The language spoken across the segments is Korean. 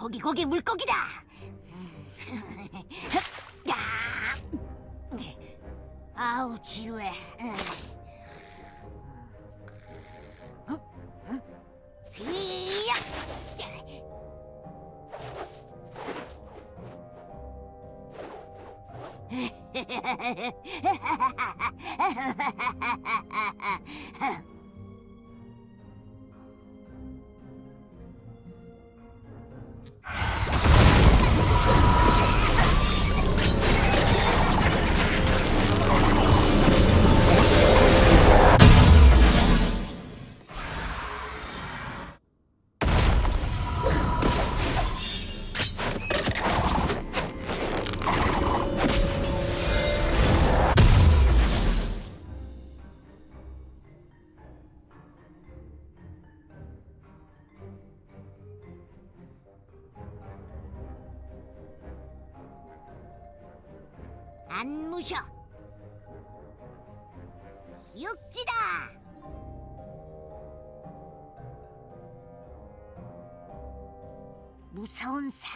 거기 거기 물고기다. 야! 아우 지루해. 이야! 안 무셔. 육지다. 무서운 산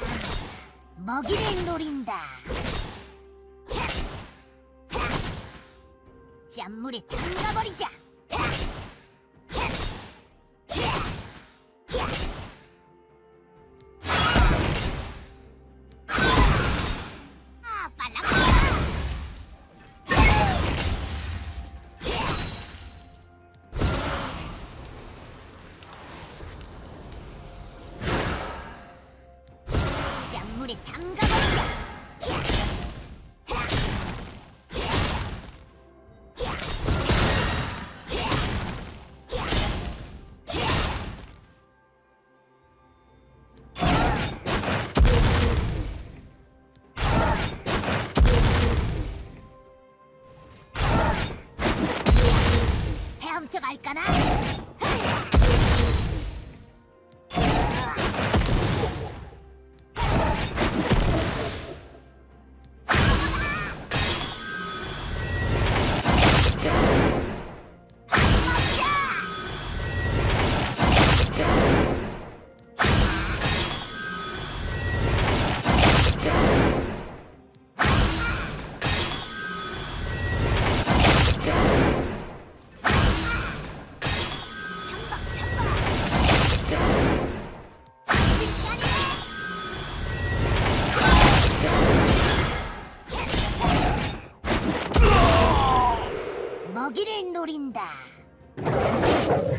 먹이를 노린다. 짠물에 담가버리자. 짠물에 담가버리자. 헤엄쳐 갈까나? 먹이를 노린다 으아!